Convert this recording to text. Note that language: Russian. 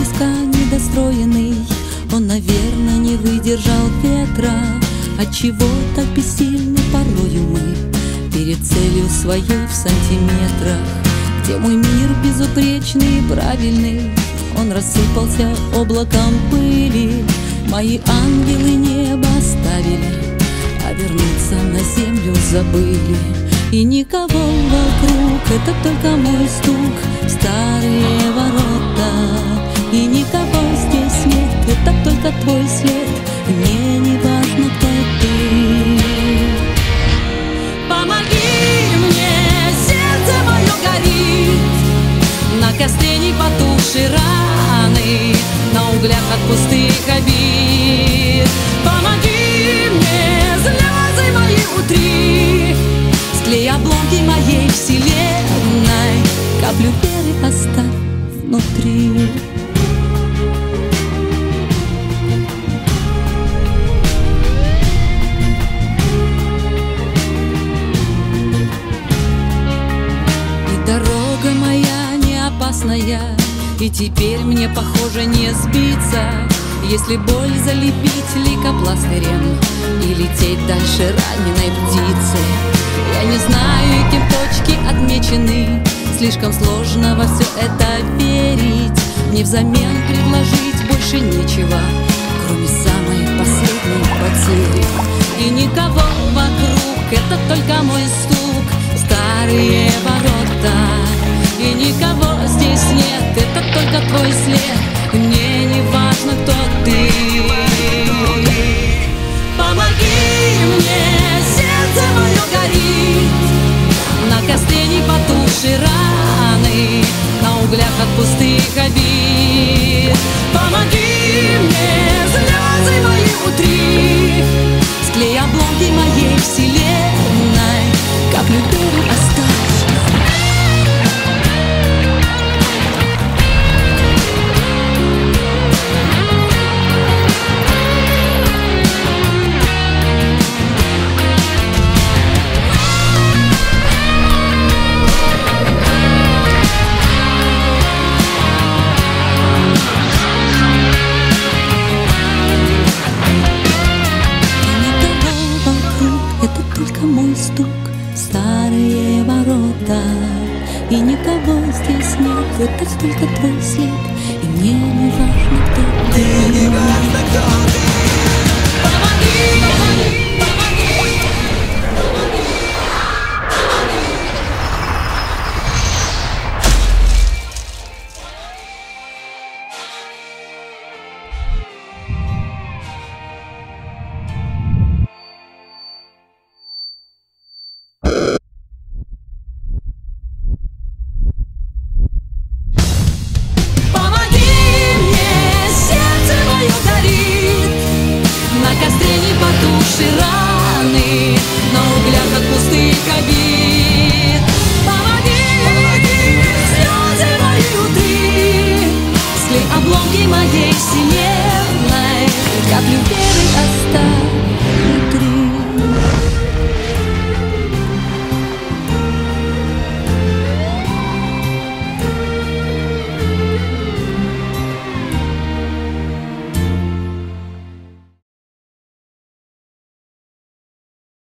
киска недостроенный. Он, наверное, не выдержал ветра. Отчего так бессильны порою мы? Перед целью своей в сантиметрах. Где мой мир безупречный и правильный? Он рассыпался облаком пыли. Мои ангелы небо оставили А вернуться на землю забыли. И никого вокруг, это только мой стук. Старые ворота это только твой след. Мне не важно, кто ты. Помоги мне, сердце мое горит. На костре не потухшей раны На углях от пустых обид. Помоги мне, слезы мои утри. Склей обломки моей вселенной Каплю веры оставь внутри не опасная И теперь мне, похоже, не сбиться. Если боль залепить лейкопластырем И лететь дальше раненой птицы Я не знаю, кем точки отмечены Слишком сложно во все это верить. Мне взамен предложить больше нечего Кроме самой последней потери. И никого вокруг, это только мой стук Старые ворота. И никого здесь И никого здесь нет, это только твой след. И мне не важно, кто ты. Мне не важно, кто пустых обид.